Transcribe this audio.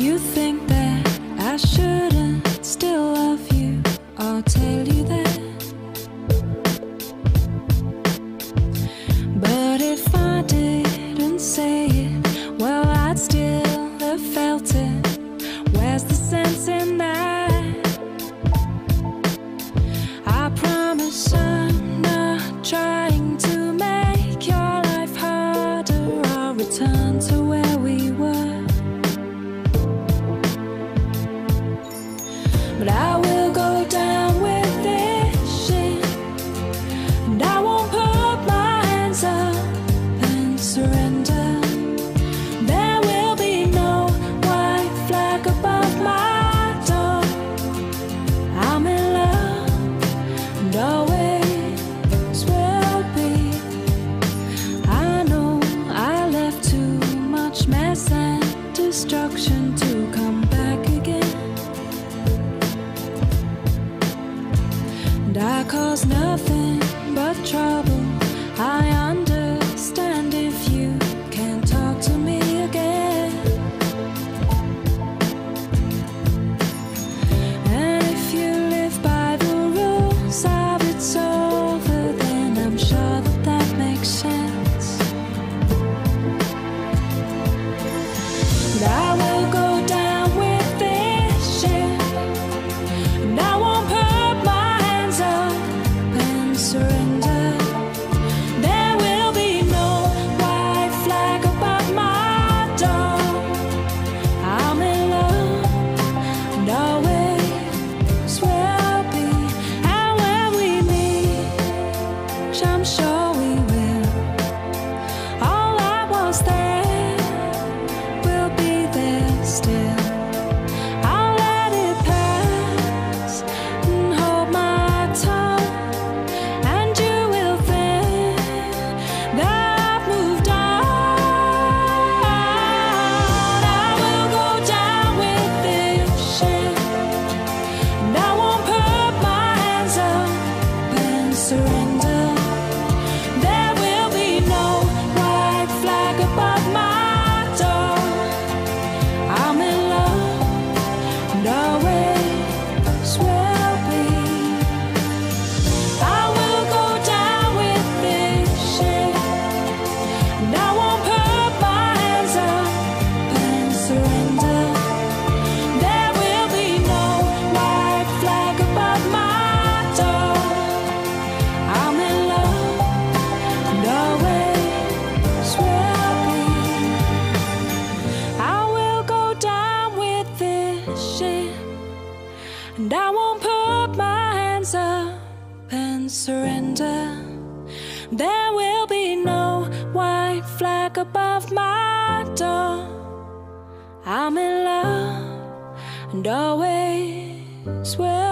You think that I should cause nothing Stranger And I won't put my hands up and surrender. There will be no white flag above my door. I'm in love and always will.